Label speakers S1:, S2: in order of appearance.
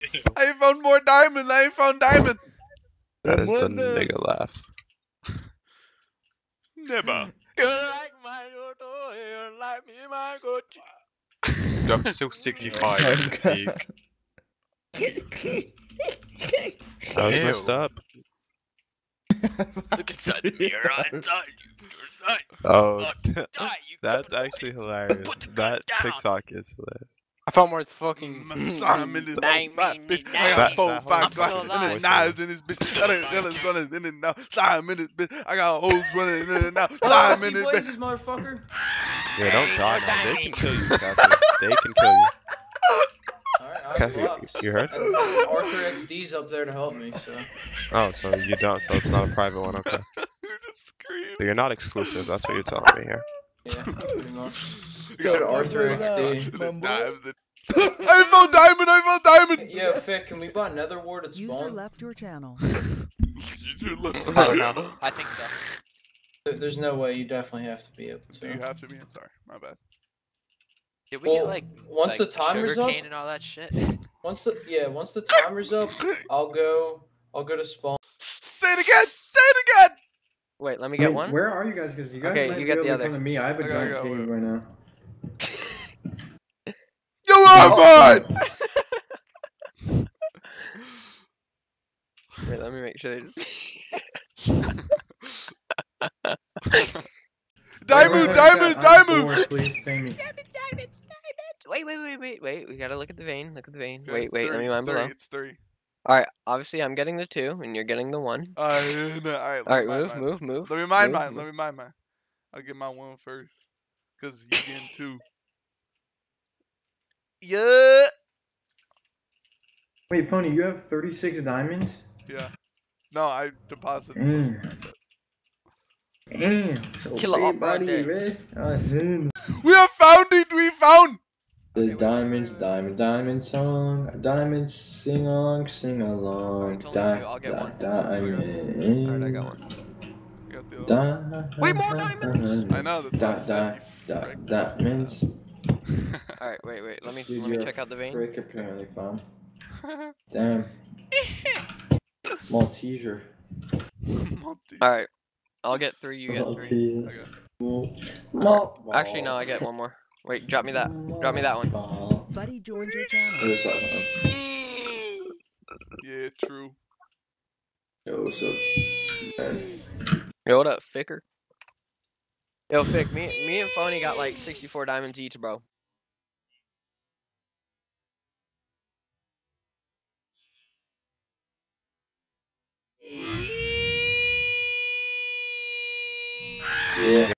S1: I found more diamond. I found diamond.
S2: That is the
S3: Wonder.
S2: nigga laugh.
S1: Never.
S4: You like my auto, you like me, my Gucci.
S2: Duck still 65 in the peak. That was messed up.
S4: Look inside the mirror, I inside you. You're inside.
S2: Oh,
S4: you
S2: that's actually hilarious.
S4: Put the gun
S2: That. TikTok is hilarious.
S4: I found more fucking.
S1: Mm, I'm in this
S4: Nine,
S1: five,
S4: nine,
S1: bitch. I got four, five
S2: whole
S1: glasses, and then knives in this bitch. And then Dylan's gonna, and then now, slime in this bitch. I got hoes running, in and then now, slime in this bitch.
S5: blazes, motherfucker.
S2: Yeah, don't die now. They can kill you, Cassie. They can kill you. Cassie, you heard?
S5: And Arthur XD's up there to help me, so.
S2: Oh, so you don't, so it's not a private one, okay.
S1: You just screamed.
S2: So you're not exclusive, that's what you're telling me here.
S5: Yeah, pretty much.
S1: You got
S5: to Arthur
S1: knives
S5: XD.
S1: and I found diamond. I found diamond.
S5: Yo, Fick, can we buy another Ward at
S6: User
S5: spawn?
S6: left your channel.
S1: You should look.
S4: I don't know. I think so.
S5: There's no way, you definitely have to be able
S1: Do you
S5: to.
S1: have to be? Sorry, my bad.
S4: Did we
S5: Well,
S4: get like
S5: once
S4: like,
S5: the timer's up,
S4: and all that shit?
S5: once the yeah, once the timer's up, I'll go. I'll go to spawn.
S1: Say it again. Say it again.
S3: Wait, let me
S7: Wait,
S3: get one.
S7: Where are you guys? Because you guys
S3: Okay,
S7: might
S3: you
S7: be
S3: get
S7: able
S3: the
S7: to
S3: other.
S7: come to me. I have a
S1: I gotta
S7: giant
S1: go,
S7: cave right now.
S1: You are mine.
S3: Wait, let me make sure. They
S1: Diamond,
S7: Wait,
S1: diamond,
S7: wait, I'm
S1: diamond.
S7: bored, Please pay me.
S3: Wait, wait, wait, wait, wait. We gotta look at the vein. Look at the vein. Wait, wait.
S1: three,
S3: Let me line
S1: it's
S3: below.
S1: Three, it's three.
S3: All right. Obviously, I'm getting the two, and you're getting the one.
S1: Uh, no, all right.
S3: All right,
S1: let me
S3: move,
S1: mind
S3: move, move.
S1: Let me mind
S3: move,
S1: mine.
S3: move.
S1: Let me mind mine. I'll get my one first. Cause you getting two. Yeah.
S7: Wait, Phony, you have 36 diamonds?
S1: Yeah. No, I deposited.
S7: Damn. Damn. So
S3: Kill it
S7: big
S3: up right
S7: body, man. Ah, man.
S1: We have found it. We found.
S7: The diamonds, diamond, diamond song, a diamond sing along, sing along.
S3: it's only I'll get one.
S7: Diamond.
S3: Alright, I got one.
S1: I got the other one.
S3: Wait, more diamonds!
S1: I know. That's what I
S7: Di- di- di- diamonds.
S3: All right, wait, wait. Let me
S7: Dude,
S3: let me check out the vein.
S7: Frick, apparently, fam. Damn. Malteser.
S1: Multi.
S3: All right. I'll get three. You get three.
S7: Malteser.
S1: Okay.
S7: Mal-
S3: Actually, no. I get one more. Wait, drop me that. Drop me that one.
S6: Buddy joined your channel.
S7: What's up, man?
S1: Yeah, true.
S7: Yo, what's up? Man.
S3: Yo, what up, Ficker? Yo, Fick. Me, me and Phony got like 64 diamonds each, bro.
S7: Yeah.